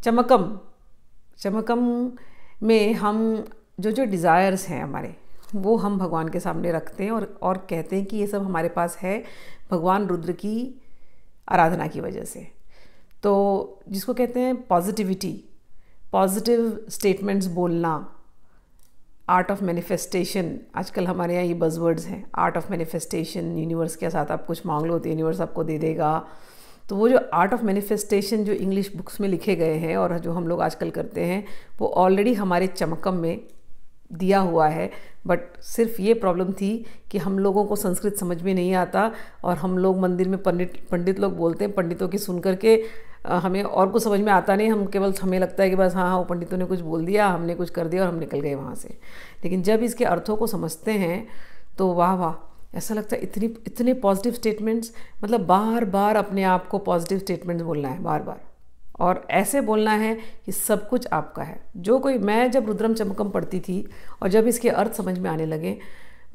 चमकम चमकम में हम जो जो डिज़ायर्स हैं हमारे, वो हम भगवान के सामने रखते हैं और और कहते हैं कि ये सब हमारे पास है भगवान रुद्र की आराधना की वजह से। तो जिसको कहते हैं पॉजिटिविटी पॉजिटिव स्टेटमेंट्स बोलना आर्ट ऑफ़ मैनिफेस्टेशन आजकल हमारे यहाँ ये बजवर्ड्स हैं आर्ट ऑफ़ मैनिफेस्टेशन यूनिवर्स के साथ आप कुछ मांग लो तो यूनिवर्स आपको दे देगा। तो वो जो आर्ट ऑफ़ मैनिफेस्टेशन जो इंग्लिश बुक्स में लिखे गए हैं और जो हम लोग आजकल करते हैं, वो ऑलरेडी हमारे चमकम में दिया हुआ है। बट सिर्फ़ ये प्रॉब्लम थी कि हम लोगों को संस्कृत समझ में नहीं आता और हम लोग मंदिर में पंडित पंडित लोग बोलते हैं, पंडितों की सुन करके हमें और कुछ समझ में आता नहीं। हम केवल, हमें लगता है कि बस हाँ हाँ वो पंडितों ने कुछ बोल दिया, हमने कुछ कर दिया और हम निकल गए वहाँ से। लेकिन जब इसके अर्थों को समझते हैं तो वाह वाह ऐसा लगता है इतनी इतने पॉजिटिव स्टेटमेंट्स मतलब बार बार अपने आप को पॉजिटिव स्टेटमेंट्स बोलना है बार बार। और ऐसे बोलना है कि सब कुछ आपका है। जो कोई मैं जब रुद्रम चमकम पढ़ती थी और जब इसके अर्थ समझ में आने लगे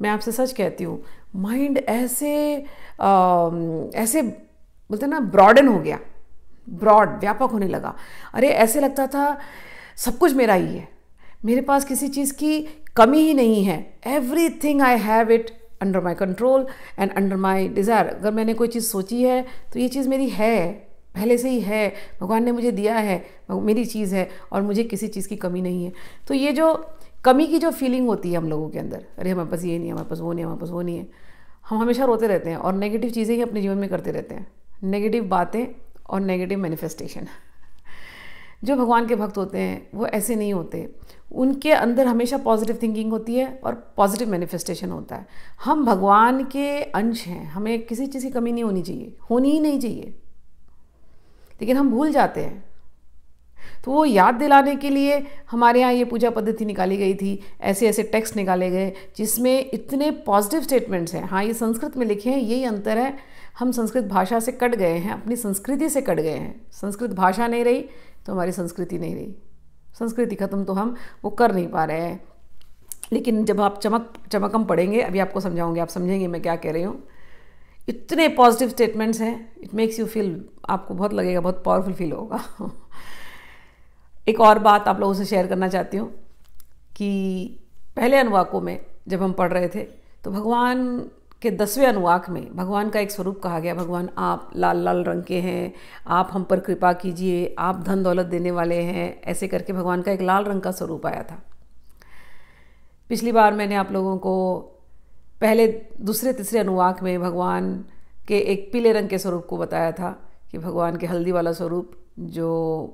मैं आपसे सच कहती हूँ माइंड ऐसे आ, ऐसे बोलते ना ब्रॉडन हो गया। ब्रॉड व्यापक होने लगा। अरे ऐसे लगता था सब कुछ मेरा ही है। मेरे पास किसी चीज़ की कमी ही नहीं है। Everything I have it under my control and under my desire अगर मैंने कोई चीज़ सोची है तो ये चीज़ मेरी है, पहले से ही है। भगवान ने मुझे दिया है मेरी चीज़ है और मुझे किसी चीज़ की कमी नहीं है। तो ये जो कमी की जो फीलिंग होती है हम लोगों के अंदर, अरे हमारे पास ये नहीं है, हमारे पास वो नहीं है, हमारे पास वो नहीं है, हम हमेशा रोते रहते हैं और नेगेटिव चीज़ें ही अपने जीवन में करते रहते हैं। नेगेटिव बातें और नेगेटिव मैनिफेस्टेशन जो भगवान के भक्त होते हैं, वो ऐसे नहीं होते। उनके अंदर हमेशा पॉजिटिव थिंकिंग होती है और पॉजिटिव मैनिफेस्टेशन होता है। हम भगवान के अंश हैं, हमें किसी चीज़ की कमी नहीं होनी चाहिए, होनी ही नहीं चाहिए। लेकिन हम भूल जाते हैं। तो वो याद दिलाने के लिए हमारे यहाँ ये पूजा पद्धति निकाली गई थी ऐसे ऐसे टेक्स्ट निकाले गए, जिसमें इतने पॉजिटिव स्टेटमेंट्स हैं। हाँ ये संस्कृत में लिखे हैं, यही अंतर है। हम संस्कृत भाषा से कट गए हैं, अपनी संस्कृति से कट गए हैं। संस्कृत भाषा नहीं रही तो हमारी संस्कृति नहीं रही। संस्कृति ख़त्म तो हम वो कर नहीं पा रहे हैं। लेकिन जब आप चमक, चमकम पढ़ेंगे अभी आपको समझाऊँगे, आप समझेंगे मैं क्या कह रही हूँ। इतने पॉजिटिव स्टेटमेंट्स हैं इट मेक्स यू फील आपको बहुत लगेगा, बहुत पावरफुल फील होगा। एक और बात आप लोगों से शेयर करना चाहती हूँ कि पहले अनुवाकों में जब हम पढ़ रहे थे तो भगवान के दसवें अनुवाक में भगवान का एक स्वरूप कहा गया, भगवान, आप लाल लाल रंग के हैं, आप हम पर कृपा कीजिए, आप धन दौलत देने वाले हैं, ऐसे करके भगवान का एक लाल रंग का स्वरूप आया था। पिछली बार मैंने आप लोगों को पहले दूसरे, तीसरे अनुवाक में भगवान के एक पीले रंग के स्वरूप को बताया था कि भगवान के हल्दी वाला स्वरूप जो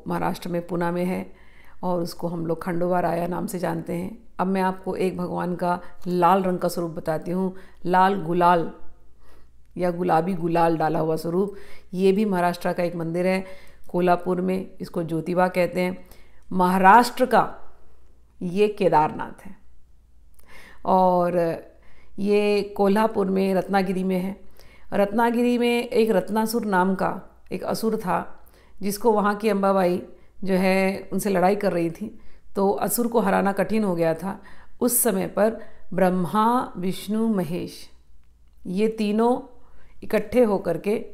महाराष्ट्र में पुना में है और उसको हम लोग खंडोबा राया नाम से जानते हैं। अब मैं आपको एक भगवान का लाल रंग का स्वरूप बताती हूँ। लाल गुलाल या गुलाबी गुलाल डाला हुआ स्वरूप। ये भी महाराष्ट्र का एक मंदिर है, कोल्हापुर में, इसको ज्योतिबा कहते हैं। महाराष्ट्र का ये केदारनाथ है। और ये कोल्हापुर में रत्नागिरी में है। रत्नागिरी में एक रत्नासुर नाम का एक असुर था, जिसको वहाँ की अम्बाबाई जो है, उनसे लड़ाई कर रही थी। तो असुर को हराना कठिन हो गया था। उस समय पर ब्रह्मा, विष्णु, महेश, ये तीनों इकट्ठे होकर के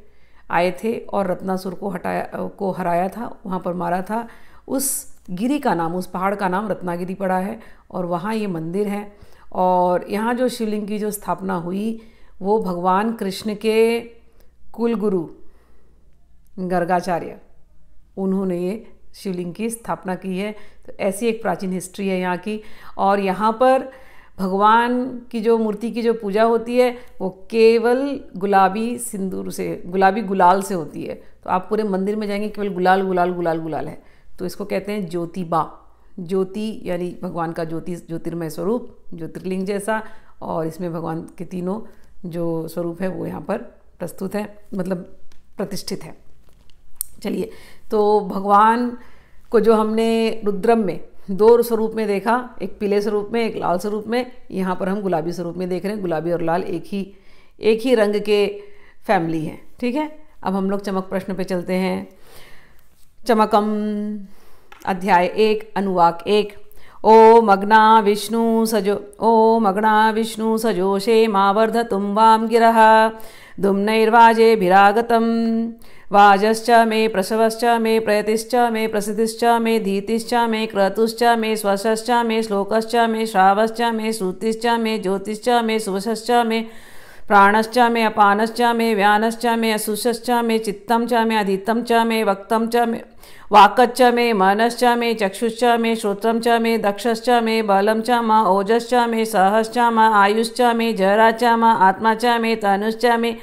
आए थे और रत्नासुर को हटाया, को हराया था, वहाँ पर मारा था। उस गिरी का नाम, उस पहाड़ का नाम रत्नागिरी पड़ा है और वहाँ ये मंदिर है। और यहाँ जो शिवलिंग की जो स्थापना हुई, वो भगवान कृष्ण के कुलगुरु, गर्गाचार्य, उन्होंने ये शिवलिंग की स्थापना की है। तो ऐसी एक प्राचीन हिस्ट्री है यहाँ की। और यहाँ पर भगवान की जो मूर्ति की जो पूजा होती है, वो केवल गुलाबी सिंदूर से, गुलाबी गुलाल से होती है। तो आप पूरे मंदिर में जाएँगे, केवल गुलाल गुलाल गुलाल गुलाल है। तो इसको कहते हैं ज्योतिबा। ज्योति यानी भगवान का ज्योति, ज्योतिर्मय स्वरूप, ज्योतिर्लिंग जैसा। और इसमें भगवान के तीनों जो स्वरूप है, वो यहाँ पर प्रस्तुत है मतलब प्रतिष्ठित है। चलिए। तो भगवान को जो हमने रुद्रम में, दो स्वरूप में देखा, एक पीले स्वरूप में, एक लाल स्वरूप में, यहाँ पर हम गुलाबी स्वरूप में देख रहे हैं, गुलाबी और लाल एक ही एक ही रंग के फैमिली हैं, ठीक है? अब हम लोग चमक प्रश्न पे चलते हैं। चमकम, अध्याय एक, अनुवाक एक। ओ मग्ना विष्णु सजो ओ मग्ना विष्णु सजोषे मावर्धतुं वां गिरः दुम्नैर्वाजेभिरागतं वाजश्च मे प्रसवश्च मे प्रयतिश्च मे प्रसिद्धिश्च मे धीतिश्च मे क्रतुश्च मे स्वशश्च मे श्लोकश्च मे श्रावश्च मे श्रुतिश्च मे ज्योतिश्च मे सुवशश्च मे प्राणश्च मे अपानश्च मे व्यानश्च मे असुषश्च मे चित्तं च मे अधीतं च मे वक्तं च मे वाक्च मे मनश्च मे चक्षुश्च मे श्रोत्रं च मे दक्षश्च मे बलं च म ओजश्च मे सहश्च म आयुश्च मे जरा च म आत्मा च मे तनुश्च मे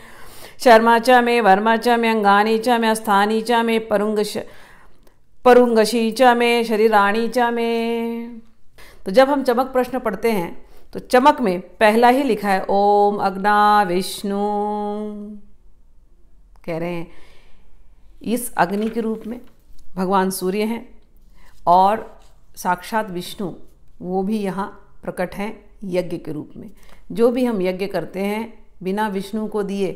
शर्मा च मे वर्मा च मे अंगानी च मे स्थानी च मे परुंगश परुंगशी च मे शरीराणी च मे। तो जब हम चमक प्रश्न पढ़ते हैं तो चमक में पहला ही लिखा है, ओम अग्ना विष्णु। कह रहे हैं, इस अग्नि के रूप में भगवान सूर्य हैं और साक्षात विष्णु, वो भी यहाँ प्रकट हैं यज्ञ के रूप में। जो भी हम यज्ञ करते हैं, बिना विष्णु को दिए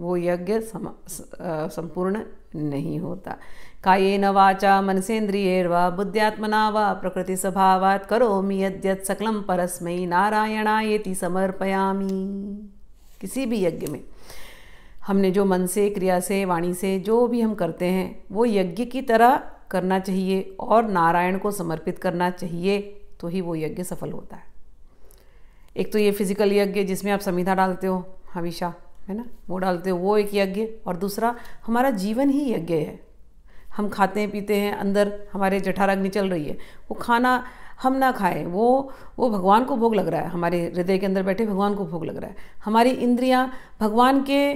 वो यज्ञ संपूर्ण नहीं होता। कायेन वाचा मनसेन्द्रियर्वा बुद्ध्यात्मना वा प्रकृति स्वभावात् करोमि यद्यत् सकलम परस्मै नारायणायेति समर्पयामी। किसी भी यज्ञ में हमने जो मन से, क्रिया से, वाणी से जो भी हम करते हैं, वो यज्ञ की तरह करना चाहिए और नारायण को समर्पित करना चाहिए तो ही वो यज्ञ सफल होता है। एक तो ये फ़िज़िकल यज्ञ जिसमें आप संविधा डालते हो, हमेशा। है ना? वो डालते हो वो एक यज्ञ और दूसरा, हमारा जीवन ही यज्ञ है। हम खाते हैं पीते हैं, अंदर हमारे जठाराग्नि चल रही है। वो खाना हम ना खाएँ, वो वो भगवान को भोग लग रहा है। हमारे हृदय के अंदर बैठे भगवान को भोग लग रहा है। हमारी इंद्रियाँ भगवान के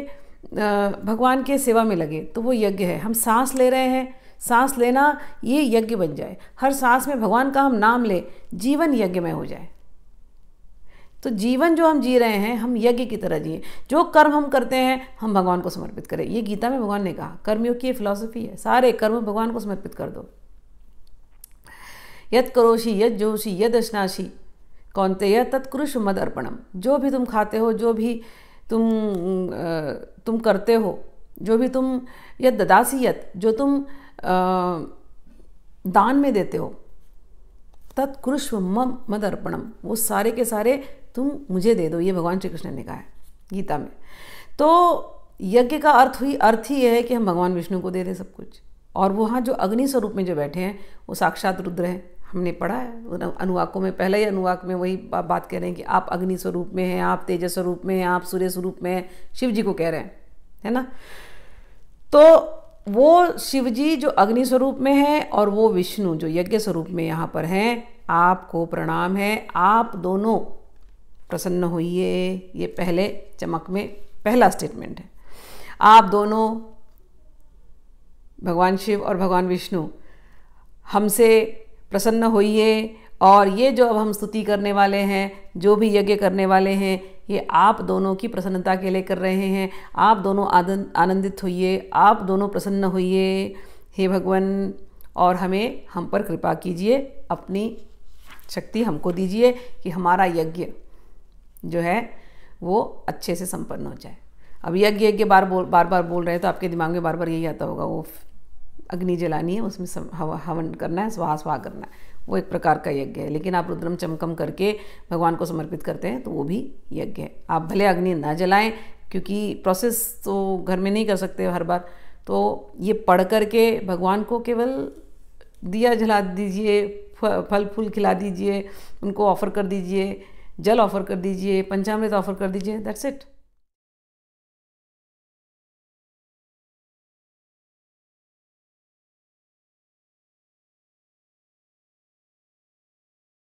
भगवान के सेवा में लगे तो वो यज्ञ है। हम सांस ले रहे हैं। सांस लेना ये यज्ञ बन जाए। हर सांस में भगवान का हम नाम ले, जीवन यज्ञ में हो जाए। तो जीवन जो हम जी रहे हैं, हम यज्ञ की तरह जिए। जो कर्म हम करते हैं, हम भगवान को समर्पित करें। ये गीता में भगवान ने कहा कर्मयोग की फिलॉसफी है। सारे कर्म भगवान को समर्पित कर दो। यद करोशी यद जोशी यद अशनाशी कौनते यह तत्कुरुष मद अर्पणम जो भी तुम खाते हो, जो भी तुम तुम करते हो, जो भी तुम, यद ददासी जो तुम दान में देते हो तत्कुरुष्व मम मद अर्पणम वो सारे के सारे तुम मुझे दे दो, ये भगवान श्री कृष्ण ने कहा है, गीता में। तो यज्ञ का अर्थ हुई, अर्थ ही है कि हम भगवान विष्णु को दे दें सब कुछ। और वहाँ जो अग्नि स्वरूप में जो बैठे हैं, वो साक्षात रुद्र हैं। हमने पढ़ा है अनुवाकों में, पहले ही अनुवाक में वही बात कह रहे हैं कि आप अग्नि स्वरूप में हैं, आप तेज स्वरूप में हैं, आप सूर्य स्वरूप में हैं, शिव जी को कह रहे हैं, है ना? तो वो शिव जी जो अग्नि स्वरूप में है और वो विष्णु जो यज्ञ स्वरूप में यहाँ पर हैं, आपको प्रणाम है। आप दोनों प्रसन्न होइए। ये पहले चमक में पहला स्टेटमेंट है। आप दोनों, भगवान शिव और भगवान विष्णु, हमसे प्रसन्न होइए और ये जो अब हम स्तुति करने वाले हैं, जो भी यज्ञ करने वाले हैं ये आप दोनों की प्रसन्नता के लिए कर रहे हैं। आप दोनों आनंदित होइए। आप दोनों प्रसन्न होइए। हे भगवान, और हमें, हम पर कृपा कीजिए। अपनी शक्ति हमको दीजिए कि हमारा यज्ञ जो है, वो अच्छे से संपन्न हो जाए। अब यज्ञ यज्ञ बार बोल बार बार बोल रहे हैं तो आपके दिमाग में बार बार यही आता होगा वो अग्नि जलानी है, उसमें हवन करना है स्वाहा स्वाहा करना है। वो एक प्रकार का यज्ञ है। लेकिन आप रुद्रम चमकम करके भगवान को समर्पित करते हैं तो वो भी यज्ञ है। आप भले अग्नि ना जलाएँ, क्योंकि प्रोसेस तो घर में नहीं कर सकते हर बार। तो ये पढ़ करके भगवान को केवल दिया जला दीजिए फल फूल खिला दीजिए, उनको ऑफ़र कर दीजिए, जल ऑफ़र कर दीजिए, पंचामृत ऑफ़र कर दीजिए दैट्स इट